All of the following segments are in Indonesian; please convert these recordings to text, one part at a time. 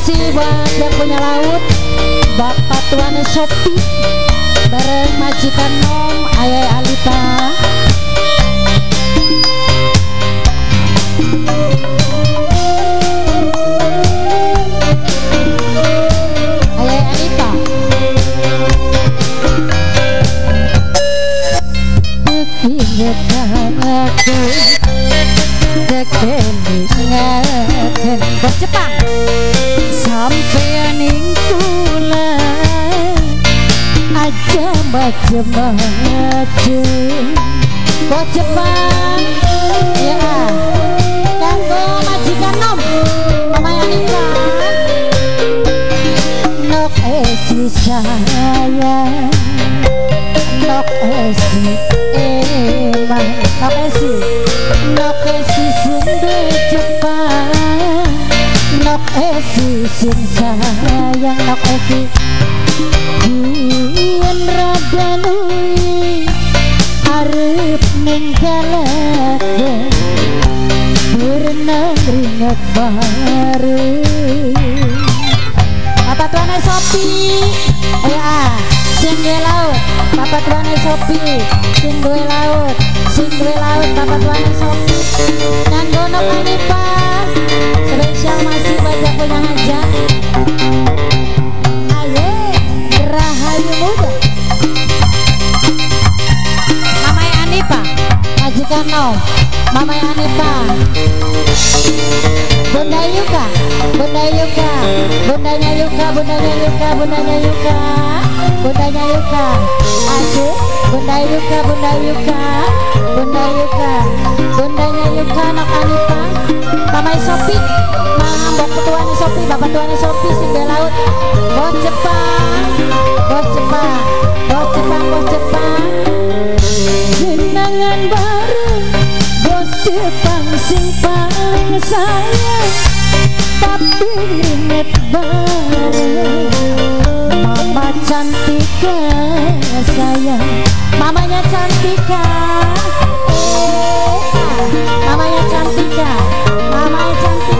kasih buat yang punya laut. Bapak Tuan Sopi Bareng majikan Nom Ayah Alita Sampai ning kula Aja macem macem Buat Jepang Ya Kanggo majikan nom Mama Yanika Nok esi sayang Nok esi emang esi sing sayang Nok esi Yen rada luwi Arep ning kalake Berenang ringet bareng Bapak Tuane Sopi Ya Sing laut Bapak Tuane Sopi Sing laut Sing laut Bapak Tuane Sopi Nganggo nok Masih banyak punya aja Ayo Rahayu muda. Mama Anipa. Majikan Nom. Mama Anipa. Bunda Yuka, Bunda Yuka, bundanya Yuka, bundanya Yuka, bundanya Yuka, bundanya Yuka, asik, Bunda Yuka, Bunda Yuka, Bunda Yuka, bundanya Yuka, anak Anipa, Mama Sopi, Mbok Tuan Sopi, Bapak Tuan Sopi, Singgah Laut, Bos Jepang, Bos Jepang, Bos Jepang, Bos Jepang, Genangan bareng Bos Jepang sing paling sayang Tapi inget bareng Mama Cantika sayang. Mamanya Cantika. Ah, Mamanya Cantika. Mamanya Cantika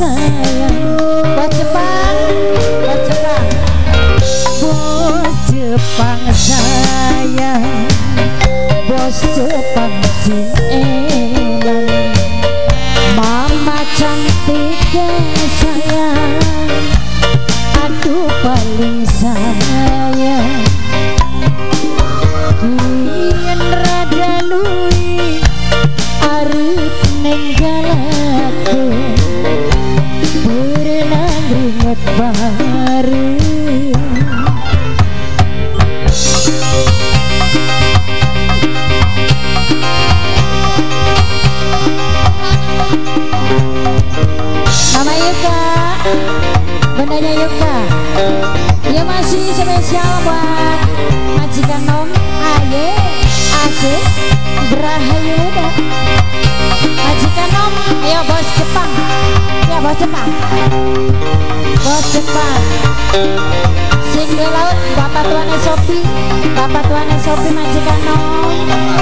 sayang bos Jepang bos Jepang. Bos Jepang sayang. Bos Jepang sing elang mama cantik sayang. Aduh paling sayang Yuka Ya masih spesial buat majikan Nom Aye Asik Berahayu muda Majikan Nom Ayo bos Jepang. Ya bos Jepang. Bos Jepang. Sing di laut Bapak Tuane Sopi Bapak Tuane Sopi majikan Nom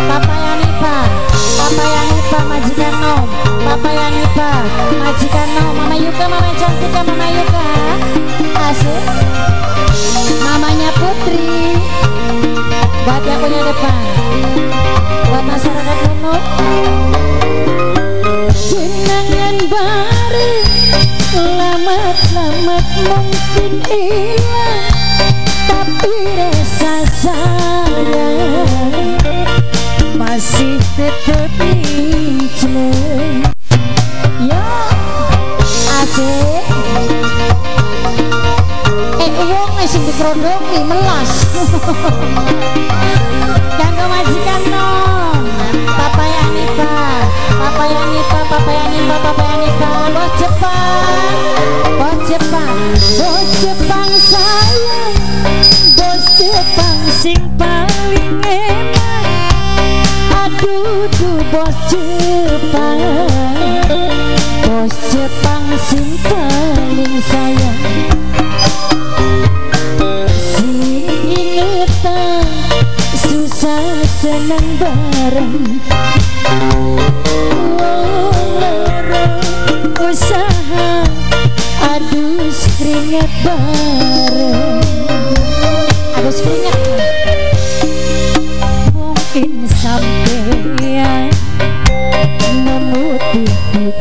Bapak Yanipa Bapak Yanipa majikan Nom Bapak Yanipa majikan Nom Mama Yuka Mama Cantika Mama Yuka Punya depan Buat masyarakat Nunuk Kenangan bareng Lamat-lamat mungkin hilang Tapi rasa sayang Masih tetap dicemen Yo Asik Wong sing produksi melas. Kanggo majikan nom papa Yanipa papa Yanipa papa Yanipa papa Yanipa bos Jepang bos Jepang bos Jepang sayang. Bos Jepang sing paling enak. Aduh duh bos Jepang. Bos Jepang sing paling sayang susah senang bareng. Usaha adus keringat bareng. Adus keringat. Mungkin sampean nemu titik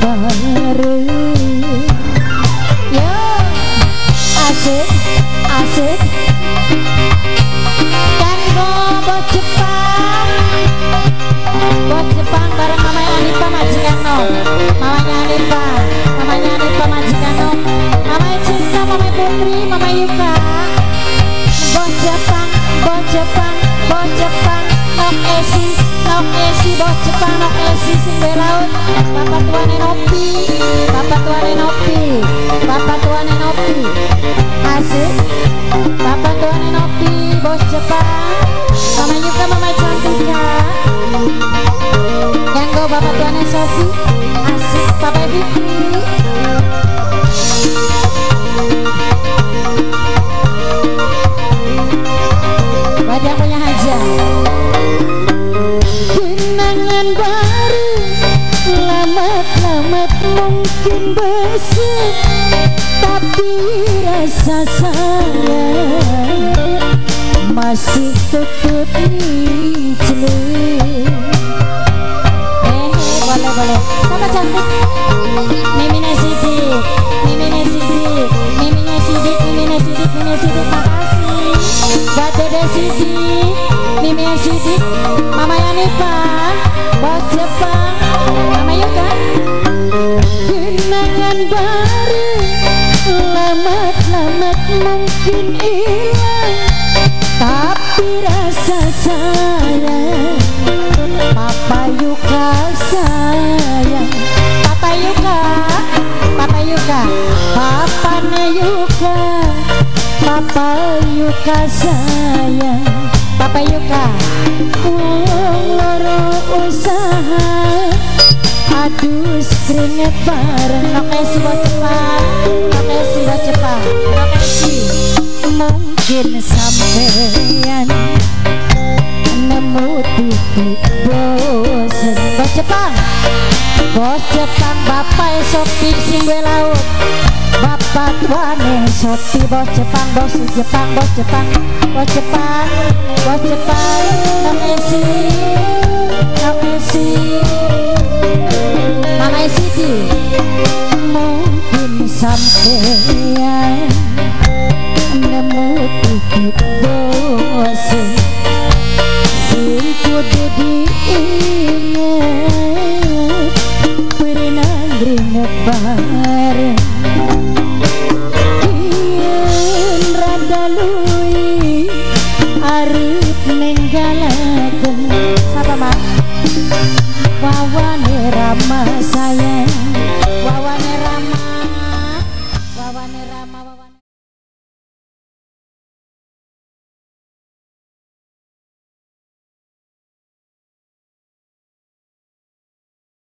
bareng Yo asik asik. Kanggo bos Jepang. Bos Jepang bareng mamanya Anipa majikan no Mamanya Anipa Mamanya Anipa majikan no Mamanya Cinta, mamanya Putri, mamanya Yuka. Bos Jepang, bos Jepang, bos Jepang. Nok Esi, nok Esi, bos Jepang, dicelup Eh, boleh boleh. Sama sidik, sidik, sidik, sidik, sidik. Makasih. Sidik. Mama Yanipa, Mungkin sampean nemu titik bosen Bos Jepang Bos Jepang Bapak Sopi sing gue laut Bapak tuane Sopi Bos Jepang Bos Jepang Bos Jepang Bos Jepang Bos Jepang Nom Esi Nom Esi Mama Siti. Mungkin sampai Nemu titik